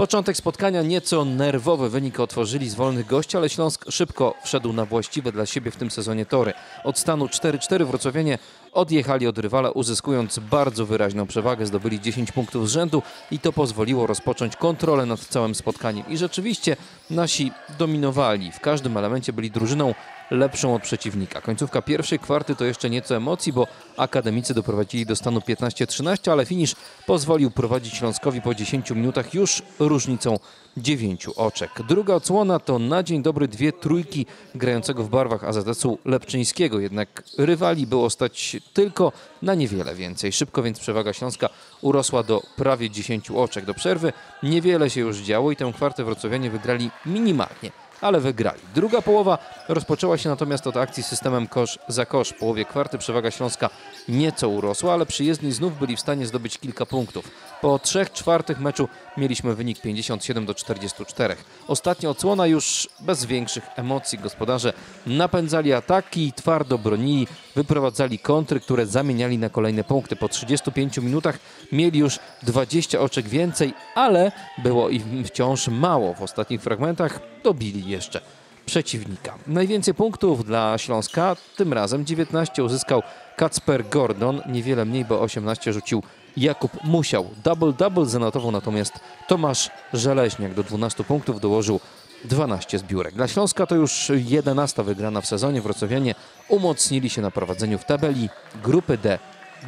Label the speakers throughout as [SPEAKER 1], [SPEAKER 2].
[SPEAKER 1] Początek spotkania nieco nerwowy. Wynik otworzyli z wolnych gości, ale Śląsk szybko wszedł na właściwe dla siebie w tym sezonie tory. Od stanu 4-4 wrocławianie odjechali od rywala, uzyskując bardzo wyraźną przewagę. Zdobyli 10 punktów z rzędu i to pozwoliło rozpocząć kontrolę nad całym spotkaniem. I rzeczywiście nasi dominowali. W każdym elemencie byli drużyną lepszą od przeciwnika. Końcówka pierwszej kwarty to jeszcze nieco emocji, bo akademicy doprowadzili do stanu 15-13, ale finisz pozwolił prowadzić Śląskowi po 10 minutach już różnicą 9 oczek. Druga odsłona to na dzień dobry dwie trójki grającego w barwach AZS-u Lepczyńskiego, jednak rywali było stać tylko na niewiele więcej. Szybko więc przewaga Śląska urosła do prawie 10 oczek. Do przerwy niewiele się już działo i tę kwartę wrocławianie wygrali minimalnie ale wygrali. Druga połowa rozpoczęła się natomiast od akcji systemem kosz za kosz. W połowie kwarty przewaga Śląska nieco urosła, ale przyjezdni znów byli w stanie zdobyć kilka punktów. Po trzech czwartych meczu mieliśmy wynik 57 do 44. Ostatnia odsłona już bez większych emocji. Gospodarze napędzali ataki twardo bronili, wyprowadzali kontry, które zamieniali na kolejne punkty. Po 35 minutach mieli już 20 oczek więcej, ale było im wciąż mało. W ostatnich fragmentach dobili jeszcze przeciwnika. Najwięcej punktów dla Śląska, tym razem 19 uzyskał Kacper Gordon, niewiele mniej, bo 18 rzucił Jakub Musiał. Double-double zanotował natomiast Tomasz Żeleźniak. Do 12 punktów dołożył 12 zbiórek. Dla Śląska to już 11 wygrana w sezonie. Wrocławianie umocnili się na prowadzeniu w tabeli grupy D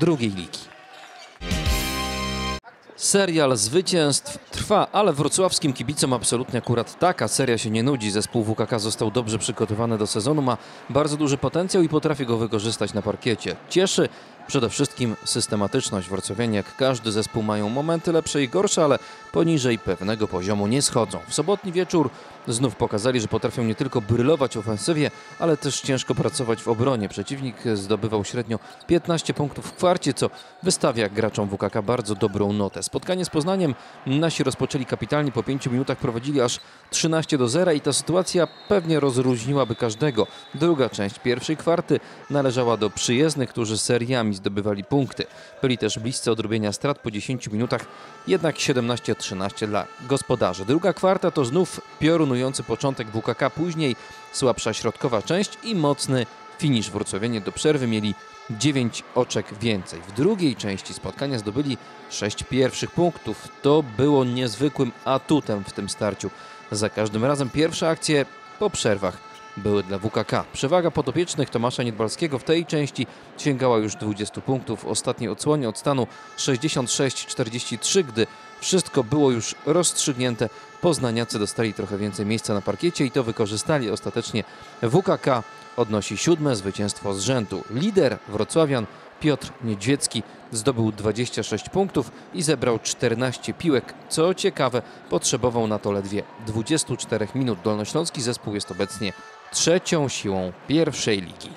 [SPEAKER 1] drugiej ligi. Serial zwycięstw trwa, ale wrocławskim kibicom absolutnie akurat taka seria się nie nudzi. Zespół WKK został dobrze przygotowany do sezonu, ma bardzo duży potencjał i potrafi go wykorzystać na parkiecie. Cieszy przede wszystkim systematyczność. Wrocławianie, jak każdy zespół, mają momenty lepsze i gorsze, ale poniżej pewnego poziomu nie schodzą. W sobotni wieczór znów pokazali, że potrafią nie tylko brylować ofensywie, ale też ciężko pracować w obronie. Przeciwnik zdobywał średnio 15 punktów w kwarcie, co wystawia graczom WKK bardzo dobrą notę. Spotkanie z Poznaniem nasi rozpoczęli kapitalnie, po 5 minutach prowadzili aż 13 do 0 i ta sytuacja pewnie rozróżniłaby każdego. Druga część pierwszej kwarty należała do przyjezdnych, którzy seriami zdobywali punkty. Byli też bliscy odrobienia strat po 10 minutach, jednak 17-13 dla gospodarzy. Druga kwarta to znów piorunujący początek WKK, później słabsza środkowa część i mocny finisz. Wrocławianie do przerwy mieli 9 oczek więcej. W drugiej części spotkania zdobyli 6 pierwszych punktów. To było niezwykłym atutem w tym starciu. Za każdym razem pierwsze akcje po przerwach były dla WKK. Przewaga podopiecznych Tomasza Niedbalskiego w tej części sięgała już 20 punktów. W ostatniej odsłonie od stanu 66-43, gdy wszystko było już rozstrzygnięte, poznaniacy dostali trochę więcej miejsca na parkiecie i to wykorzystali. Ostatecznie WKK odnosi siódme zwycięstwo z rzędu. Lider Wrocławian Piotr Niedźwiecki zdobył 26 punktów i zebrał 14 piłek. Co ciekawe, potrzebował na to ledwie 24 minut. Dolnośląski zespół jest obecnie trzecią siłą pierwszej ligi.